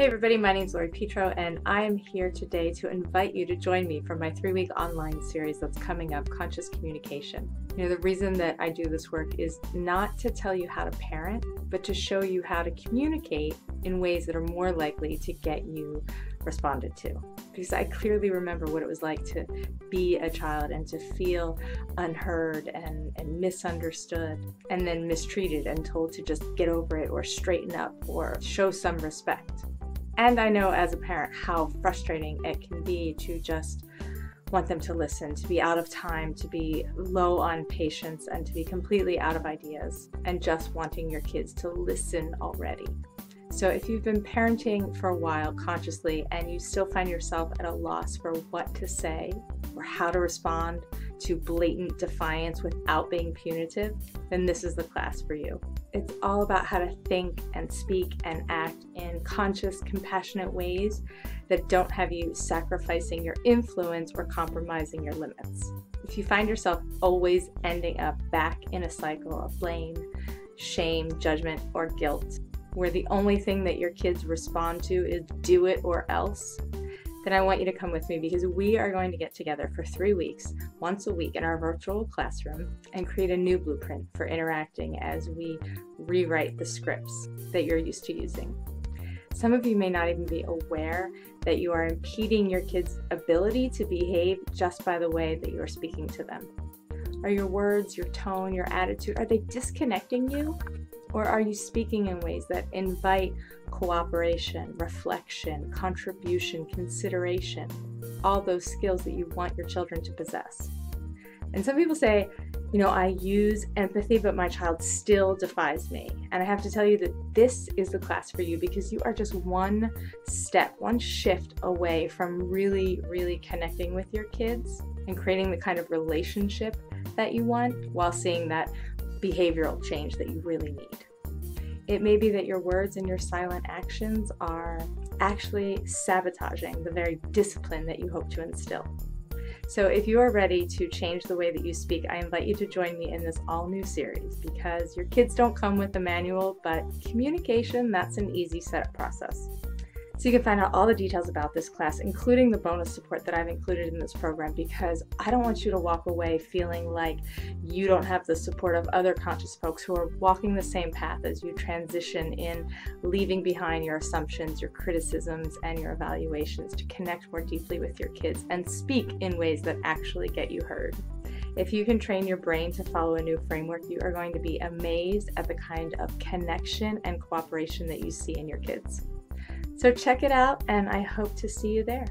Hey everybody, my name is Lori Petro and I am here today to invite you to join me for my three week online series that's coming up, Conscious Communication. You know, the reason that I do this work is not to tell you how to parent, but to show you how to communicate in ways that are more likely to get you responded to. Because I clearly remember what it was like to be a child and to feel unheard and, and misunderstood and then mistreated and told to just get over it or straighten up or show some respect. And I know as a parent how frustrating it can be to just want them to listen, to be out of time, to be low on patience, and to be completely out of ideas, and just wanting your kids to listen already. So, if you've been parenting for a while consciously and you still find yourself at a loss for what to say or how to respond to blatant defiance without being punitive, then this is the class for you. It's all about how to think and speak and act in conscious, compassionate ways that don't have you sacrificing your influence or compromising your limits. If you find yourself always ending up back in a cycle of blame, shame, judgment, or guilt, where the only thing that your kids respond to is do it or else, then I want you to come with me because we are going to get together for three weeks, once a week in our virtual classroom, and create a new blueprint for interacting as we rewrite the scripts that you're used to using. Some of you may not even be aware that you are impeding your kids' ability to behave just by the way that you are speaking to them. Are your words, your tone, your attitude, are they disconnecting you? Or are you speaking in ways that invite cooperation, reflection, contribution, consideration, all those skills that you want your children to possess? And some people say, you know, I use empathy, but my child still defies me. And I have to tell you that this is the class for you because you are just one step, one shift away from really, really connecting with your kids and creating the kind of relationship that you want while seeing that behavioral change that you really need. It may be that your words and your silent actions are actually sabotaging the very discipline that you hope to instill. So, if you are ready to change the way that you speak, I invite you to join me in this all new series because your kids don't come with a manual, but communication, that's an easy setup process. So you can find out all the details about this class, including the bonus support that I've included in this program, because I don't want you to walk away feeling like you don't have the support of other conscious folks who are walking the same path as you transition in leaving behind your assumptions, your criticisms, and your evaluations to connect more deeply with your kids and speak in ways that actually get you heard. If you can train your brain to follow a new framework, you are going to be amazed at the kind of connection and cooperation that you see in your kids. So check it out, and I hope to see you there.